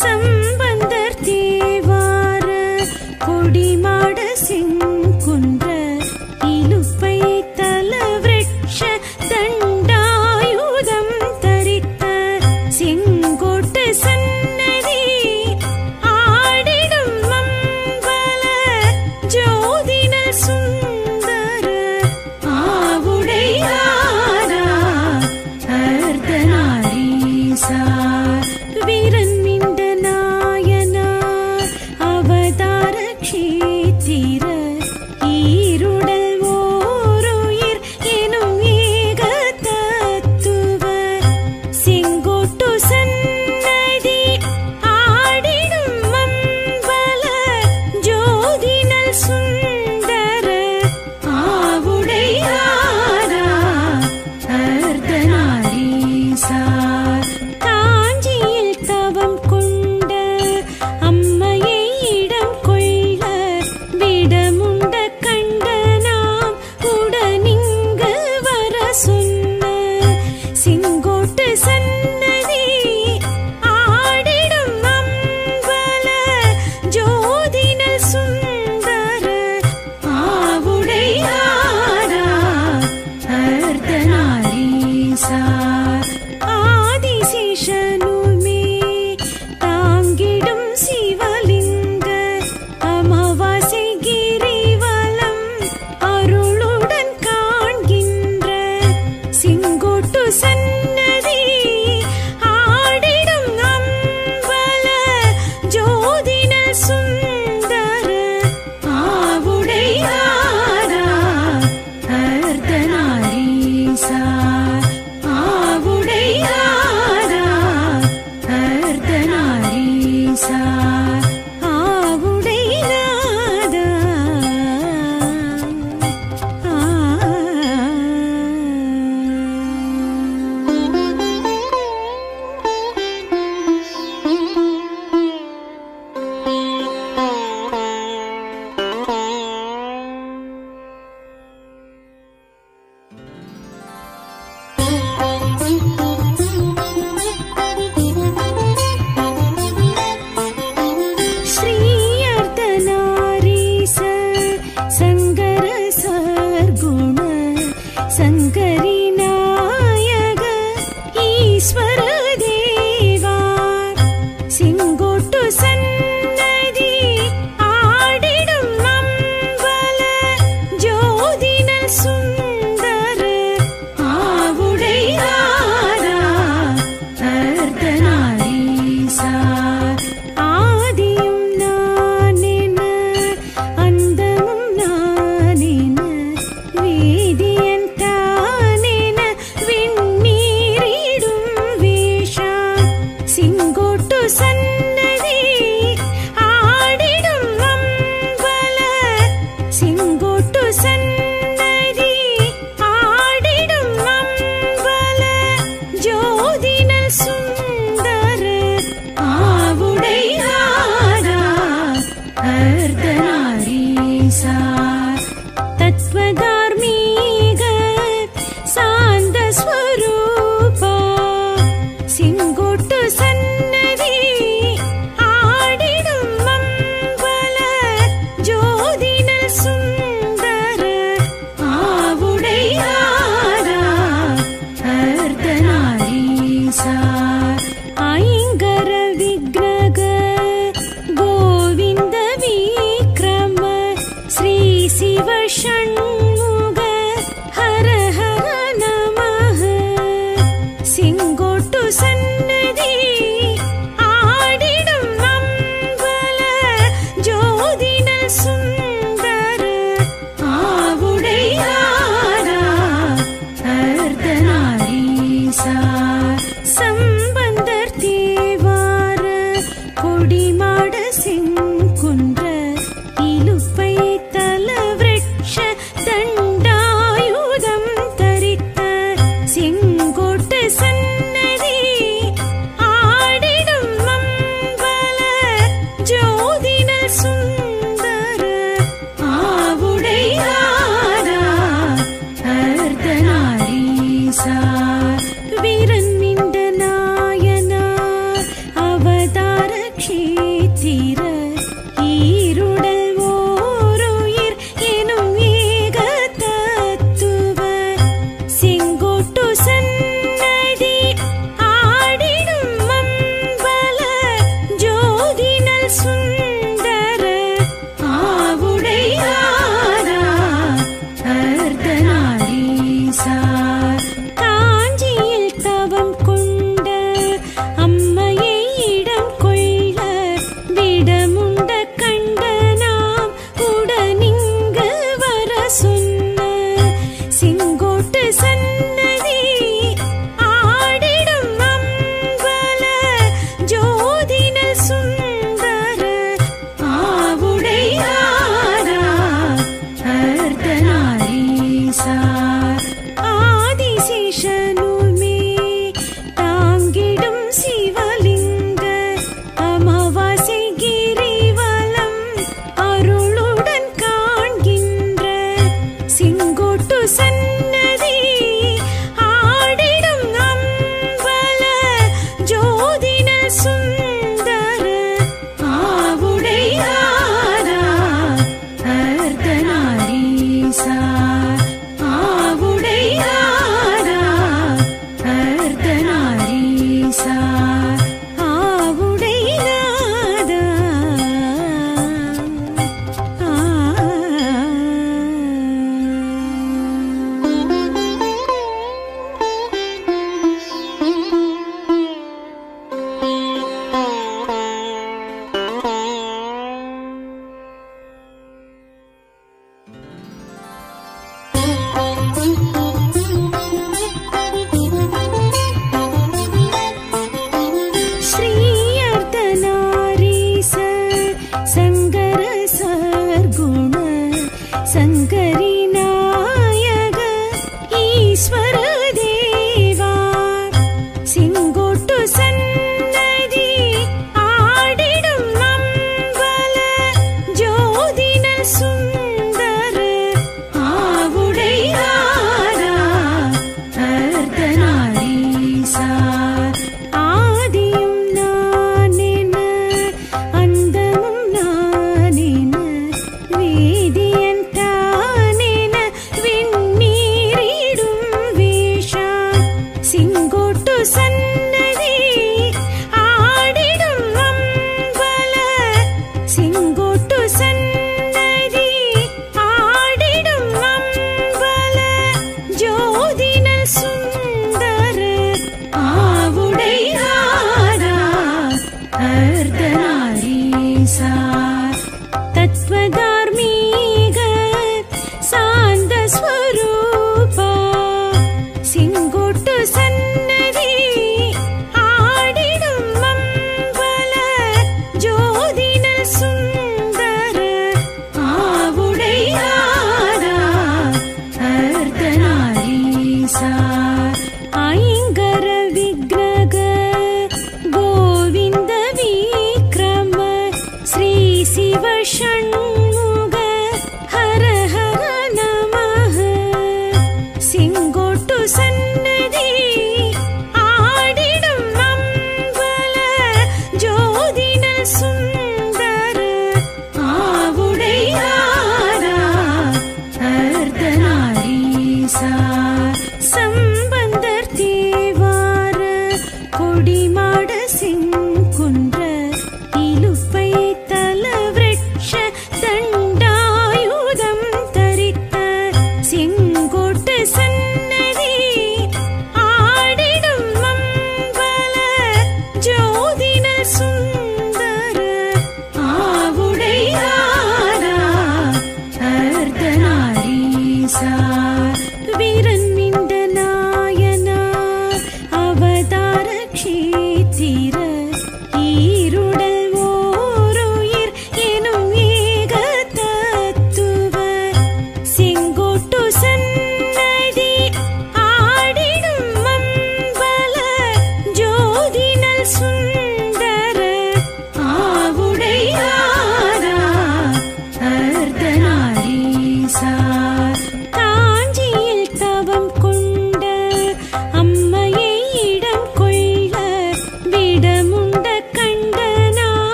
சம்பந்தர் தேவார கொடிமாட சிங்க 情。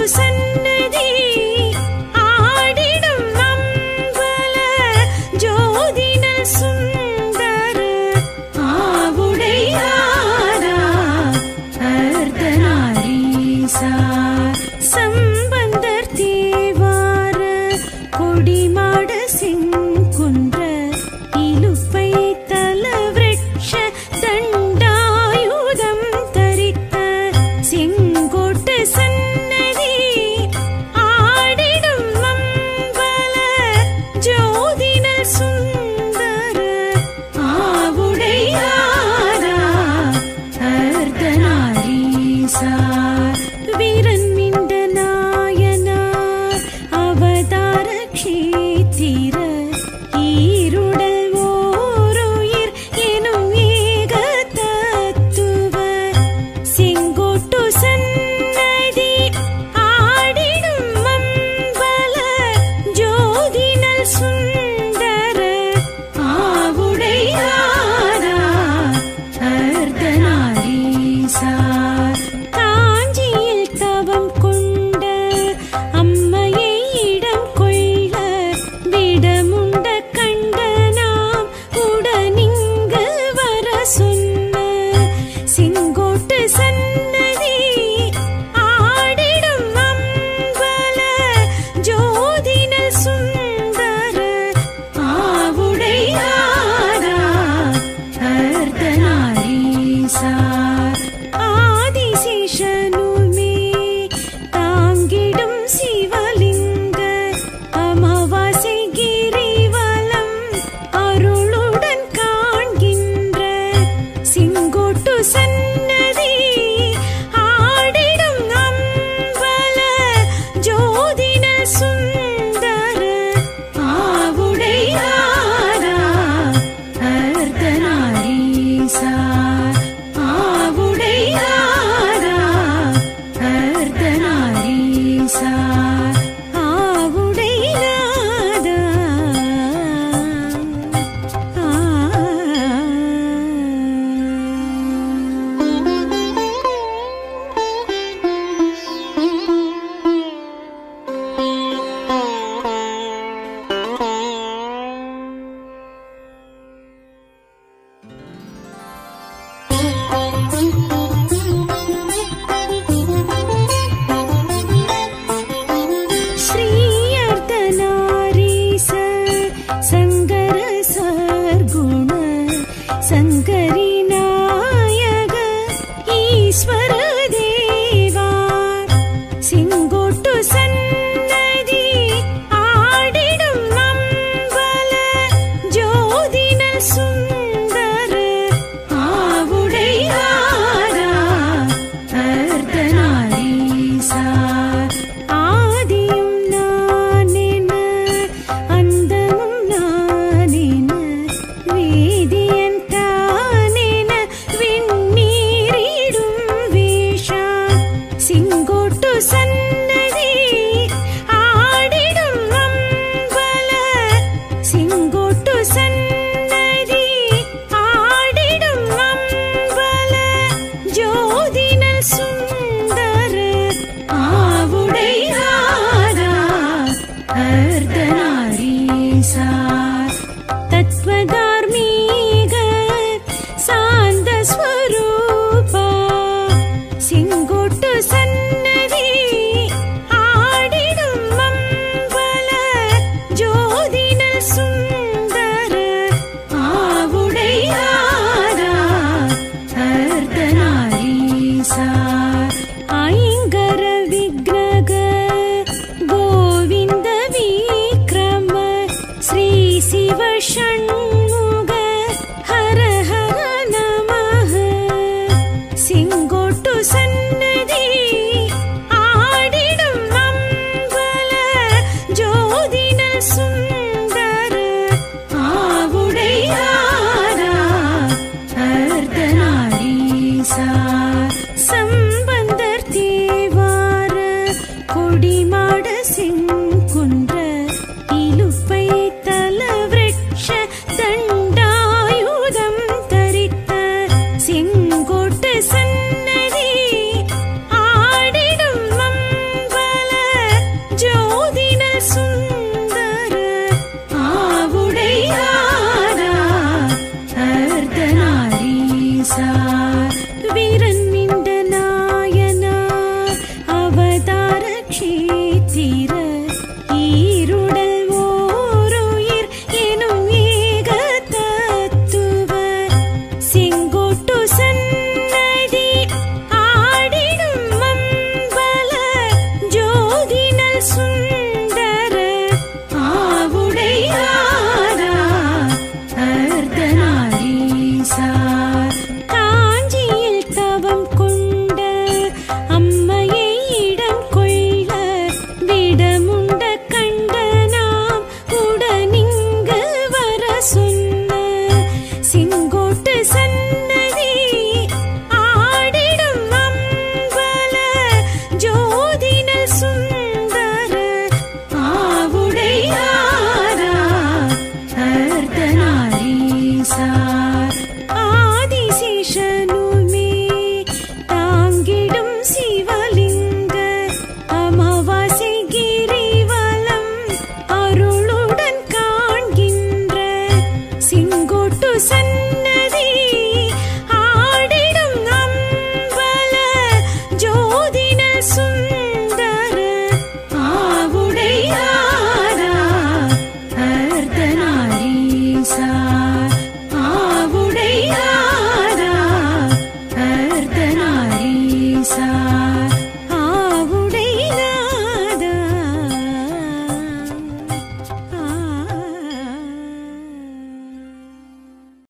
புருஷன் inside.